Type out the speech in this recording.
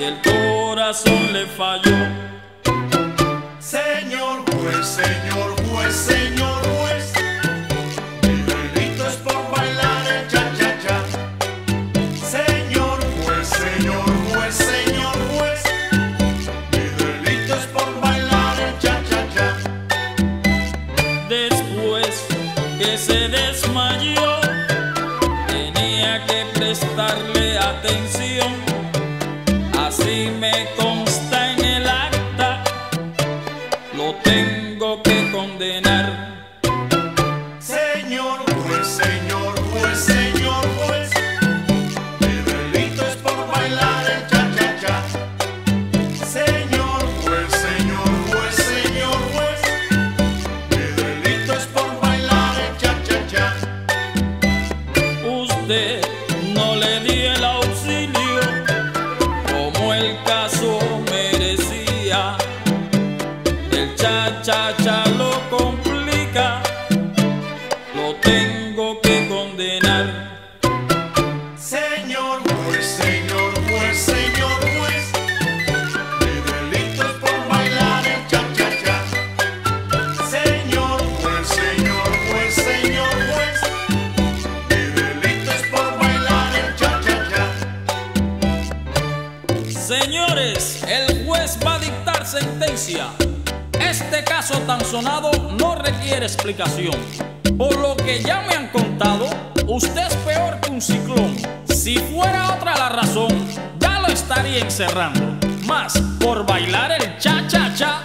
y el corazón le falló. Señor juez, señor juez, señor juez, mi delito es por bailar el cha-cha-cha. Señor juez, señor juez, señor juez, mi delito es por bailar el cha-cha-cha. Después que se desmayó, tenía que prestarle atención. El cha-cha-cha lo complica, lo tengo que condenar. Señor juez, señor juez, señor juez, mi delito es por bailar el cha-cha-cha. Señor juez, señor juez, señor juez, mi delito es por bailar el cha-cha-cha. Señores, el juez va a dictar sentencia. Este caso tan sonado no requiere explicación. Por lo que ya me han contado, usted es peor que un ciclón. Si fuera otra la razón, ya lo estaría encerrando. Más, por bailar el cha-cha-cha,